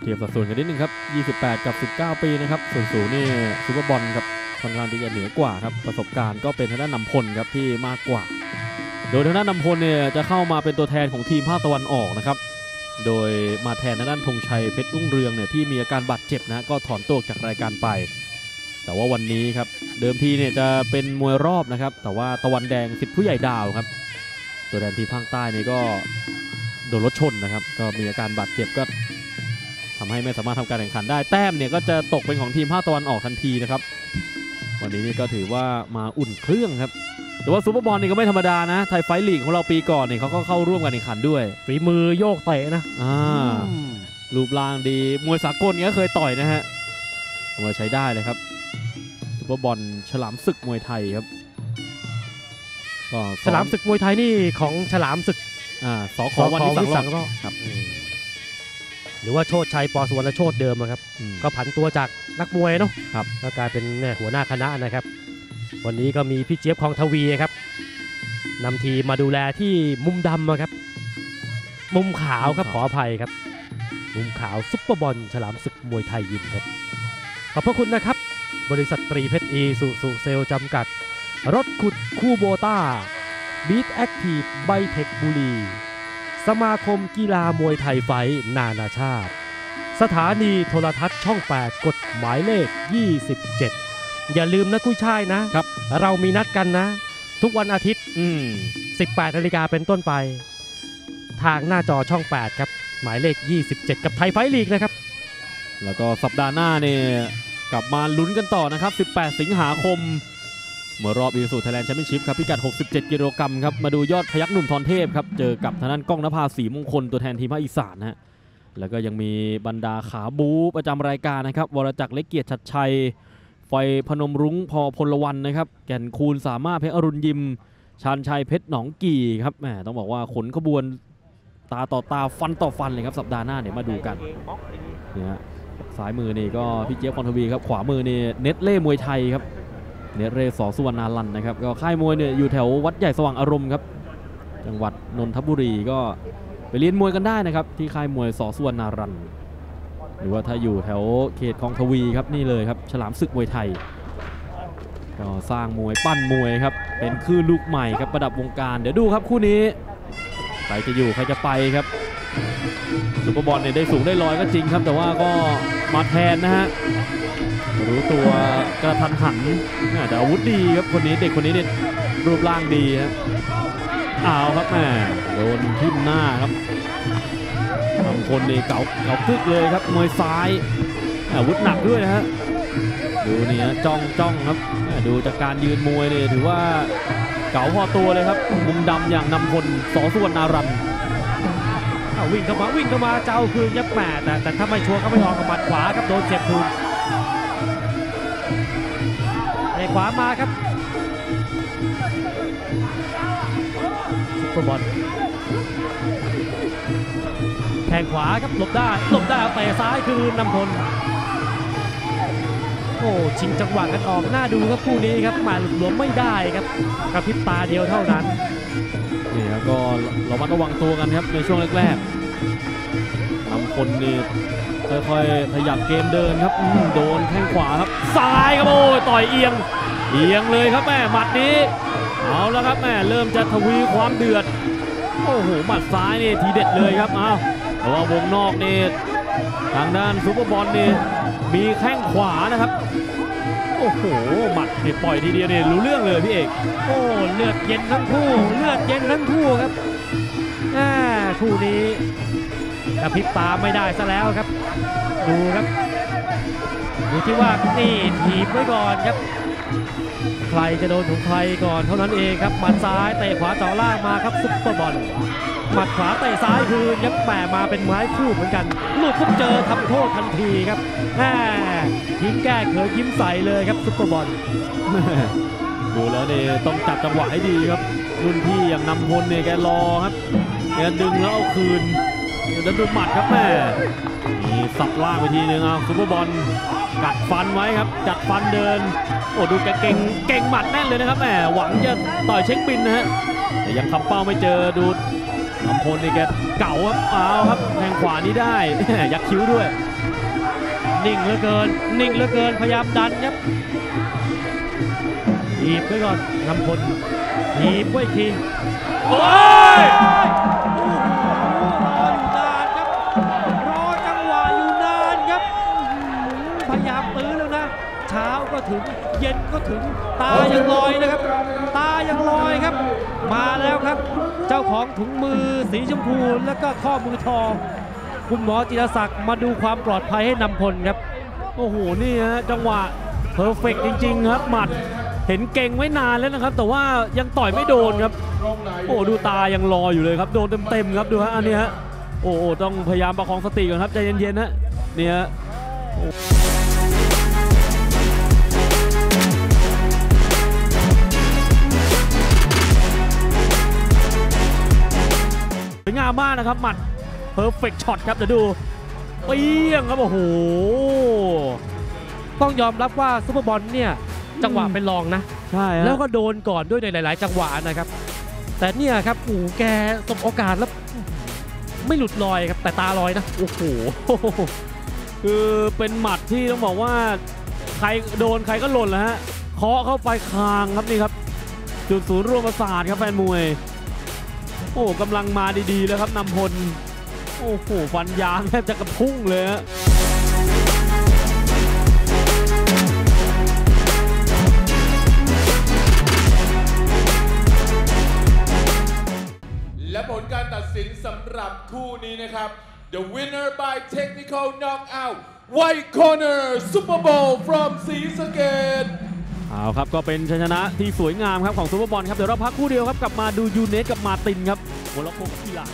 เทียบสัดส่วนกันนิดนึงครับ 28 กับ 19 ปีนะครับ ส่วนสูงนี่ซูเปอร์บอลครับค่อนข้างที่จะเหนือกว่าครับ ประสบการณ์ก็เป็นทางด้านนำพลครับที่มากกว่า โดยทางด้านนำพลเนี่ยจะเข้ามาเป็นตัวแทนของทีมภาคตะวันออกนะครับ โดยมาแทนทางด้านธงชัยเพชรรุ่งเรืองเนี่ยที่มีอาการบาดเจ็บนะก็ถอนตัวออกจากรายการไป แต่ว่าวันนี้ครับเดิมทีเนี่ยจะเป็นมวยรอบนะครับ แต่ว่าตะวันแดงสิทธิ์ผู้ใหญ่ดาวครับ ตัวแทนทีมภาคใต้นี่ก็โดนรถชนนะครับ ก็มีอาการบาดเจ็บก็ ทำให้ไม่สามารถทำการแข่งขันได้แต้มเนี่ยก็จะตกเป็นของทีมภาคตะวันออกทันทีนะครับ วันนี้นี่ก็ถือว่ามาอุ่นเครื่องครับแต่ว่าซูเปอร์บอลนี่ก็ไม่ธรรมดานะไทยไฟท์ลีกของเราปีก่อนเนี่ยเขาก็เข้าร่วมการแข่งขันด้วย ฝีมือโยกเตะนะอ่าอืมรูปร่างดีมวยสากลเนี้ยเคยต่อยนะฮะมวยใช้ได้เลยครับซูเปอร์บอลฉลามศึกมวยไทยครับก็ฉลามศึกมวยไทยนี่ของฉลามศึกอ่าสอขอวันที่สังวิรสัอดงรอดครับอืม หรือว่าโชดชัยปอสุวรรณโชดเดิมอะครับอืมก็ผันตัวจากนักมวยเนาะครับก็กลายเป็นเนี่ยหัวหน้าคณะนะครับ วันนี้ก็มีพี่เจี๊ยบคลองทวีครับนำทีมมาดูแลที่มุมดำอะครับ มุมขาวครับขออภัยครับ มุมขาวซุปเปอร์บอลฉลามศึกมวยไทยยิมครับ ขอบพระคุณนะครับ บริษัทตรีเพชรอีซูซุเซลส์จำกัด รถขุดคูโบต้าบีทแอคทีฟไบเทคบุรี สมาคมกีฬามวยไทยไฟท์นานาชาติ สถานีโทรทัศน์ช่อง 8 กดหมายเลข 27 อย่าลืมนะกุ้ยช่ายนะครับ เรามีนัดกันนะ ทุกวันอาทิตย์ อืม18นาฬิกาเป็นต้นไป ทางหน้าจอช่อง 8 ครับ หมายเลข 27 กับไทยไฟท์ลีกนะครับ แล้วก็สัปดาห์หน้าเนี่ยกลับมาลุ้นกันต่อนะครับ 18 สิงหาคม เมื่อรอบอีสูไทยแลนด์แชมเปี้ยนชิพครับพิกัด 67 กิโลกรัมครับ มาดูยอดพยักหนุ่มทอนเทพครับ เจอกับทางด้านก้องนภาสีมงคลตัวแทนทีมภาคอีสานนะฮะแล้วก็ยังมีบรรดาขาบูประจำรายการนะครับ วรจักรเล็กเกียรติชัดชัย ไฟพนมรุ้งพอพลวันนะครับ แก่นคูณสามารถเพชรอรุณยิม ชานชัยเพชรหนองกี่ครับแหมต้องบอกว่าขนขบวนตาต่อตาฟันต่อฟันเลยครับสัปดาห์หน้าเดี๋ยวมาดูกันเนี่ยซ้ายมือนี่ก็พี่เจี๊ยบคอนทวีครับขวามือนี่เน็ตเล่มวยไทยครับ เนเล่สอสุวรรณาลันนะครับก็ค่ายมวยเนี่ยอยู่แถววัดใหญ่สว่างอารมณ์ครับจังหวัดนนทบุรีก็ไปเรียนมวยกันได้นะครับ ที่ค่ายมวยสอสุวรรณารัน หรือว่าถ้าอยู่แถวเขตคลองทวีครับนี่เลยครับฉลามศึกมวยไทย ก็สร้างมวยปั้นมวยครับเป็นคลื่นลูกใหม่ครับประดับวงการ เดี๋ยวดูครับคู่นี้ใครจะอยู่ใครจะไปครับ ซุปเปอร์บอลเนี่ยได้สูงได้ลอยก็จริงครับ แต่ว่าก็มาแทนนะฮะรู้ตัวกระทันหันแม่แต่อาวุธดีครับคนนี้เด็กคนนี้เนี่ยรูปร่างดีฮะเอาครับแม่โดนทิ่มหน้าครับทำคนนี่เก๋าเก๋ากึกเลยครับมวยซ้ายอาวุธหนักด้วยนะฮะดูนี่ฮะจ้องจ้องครับดูจากการยืนมวยเนี่ยถือว่าเก๋าพอตัวเลยครับมุมดำอย่างนำพลสอสุวรรณารัน เอาวิ่งเข้ามาวิ่งเข้ามาเจะเอาคืนยับแหม่แต่แต่ถ้าไม่ชัวร์ก็ไม่ออกกับหมัดขวาครับโดนเจ็บคืนเตะขวามาครับซุปเปอร์บอลแทงขวาครับหลบได้หลบได้เตะซ้ายคืนนำพลโอ้ชิงจังหวะกันออกหน้าดูครับคู่นี้ครับหมาหลุดหลวมไม่ได้ครับกระพริบตาเดียวเท่านั้น นี่ครับก็ระมัดระวังตัวกันครับในช่วงแรกๆนำพลนี่ค่อยๆขยับเกมเดินครับโดนแข้งขวาครับซ้ายครับโอ้ยต่อยเอียง เอียงเลยครับแม่หมัดนี้เอาแล้วครับแม่เริ่มจะทวีความเดือดโอ้โหหมัดซ้ายนี่ทีเด็ดเลยครับเอาแต่ว่าวงนอกนี่ทางด้านซูเปอร์บอลนี่มีแข้งขวานะครับ โอ้โหหมัดนี่ปล่อยทีเดียวเนี่ยรู้เรื่องเลยพี่เอกโอ้เลือดเย็นทั้งคู่ เลือดเย็นทั้งคู่ครับอ่าคู่นี้กระพริบตาไม่ได้ซะแล้วครับ ดูครับดูที่ว่านี่ถีบไว้ก่อนครับ ใครจะโดนของใครก่อนเท่านั้นเองครับหมัดซ้ายเตะขวาเจ่อล่างมาครับซุปเปอร์บอลหมัดขวาเตะซ้ายคืนยับแปะมาเป็นไม้คู่เหมือนกันลูกปุ๊บเจอทำโทษทันทีครับแหมยิ้มแก้เขินยิ้มใสเลยครับซุปเปอร์บอลดูแล้วเนี่ยต้องจับจังหวะให้ดีครับรุ่นพี่อย่างนำพลเนี่ยแกรอครับแกดึงแล้วเอาคืน แล้วดูหมัดครับแม่มีสับล่างไปทีนึงเอาซุปเปอร์บอลกัดฟันไว้ครับ กัดฟันเดิน โอ้ดูแกเก่งเก่งหมัดแน่นเลยนะครับแหมหวังจะต่อยเช็คบินนะฮะแต่ยังทำเป้าไม่เจอดูนำพลนี่แกเก่าครับเอาครับแทงขวานี้ได้ยักคิ้วด้วย นิ่งเหลือเกิน นิ่งเหลือเกินพยายามดันครับหีบไว้ก่อนนำพลหีบไว้ทีโอ้ มาแล้วครับ เจ้าของถุงมือสีชมพูแล้วก็ข้อมือทอง คุณหมอจิรศักดิ์มาดูความปลอดภัยให้นำพลครับ โอ้โห นี่ฮะจังหวะเพอร์เฟกจริง ๆ ครับหมัดเห็นเก่งไว้นานแล้วนะครับ แต่ว่ายังต่อยไม่โดนครับ โอ้ดูตายังรออยู่เลยครับโดนเต็มๆครับดูฮะอันนี้ฮะโอ้ต้องพยายามประคองสติก่อนครับใจเย็นๆฮะเนี่ยโอ้ มมากนะครับหมัด perfect shot ครับเดี๋ยวดูเปี้ยงครับโอ้โหต้องยอมรับว่าซุปเปอร์บอลเนี่ยจังหวะเป็นรองนะใช่ฮะแล้วก็โดนก่อนด้วยในหลาย ๆ จังหวะนะครับ แต่เนี่ยครับโอ้โหแกสบโอกาสแล้วไม่หลุดลอยครับแต่ตาลอยนะโอ้โหคือเป็นหมัดที่ต้องบอกว่าใครโดนใครก็หล่นแล้วฮะเคาะเข้าไปคางครับนี่ครับจุดศูนย์รวมประสาทครับแฟนมวย โอ้กำลังมาดีๆแล้วครับนำพล โอ้โหฟันยางแทบจะกระพุ่งเลยฮะและผลการตัดสินสำหรับคู่นี้นะครับ The winner by technical knockout White Corner Super Bowl from ศรีสะเกษ เอาครับก็เป็นชัยชนะที่สวยงามครับของซูเปอร์บอลครับเดี๋ยวเราพักคู่เดียวครับกลับมาดูยูเนสกับมาตินครับมรกบกีฬา